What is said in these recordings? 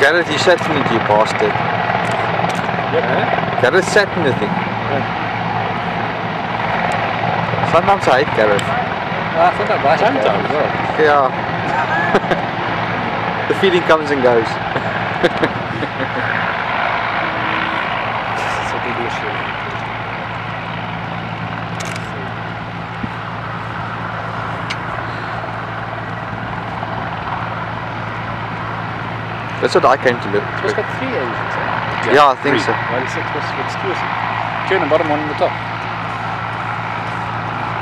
Gareth, you said to me, you bastard. Yeah. Gareth said anything. Sometimes I hate Gareth. Well, I think I like Sometimes. as. Yeah. the feeling comes and goes. It's a big issue. That's what I came to look. So it's got three engines, eh? Yeah, I think Three. so. One six was exclusive. Two in the bottom, one in the top.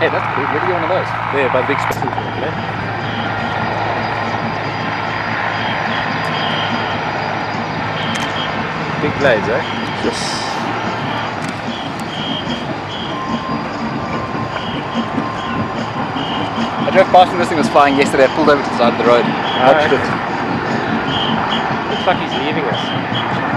Hey, that's cool. At one of those. There, by the big. Yeah. Big blades, eh? Yes. I drove past and this thing was flying yesterday. I pulled over to the side of the road. Watched it. Like he's leaving us.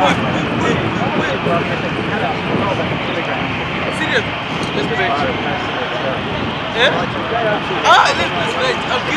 Seriously? This is great. Ah, this is great. Okay.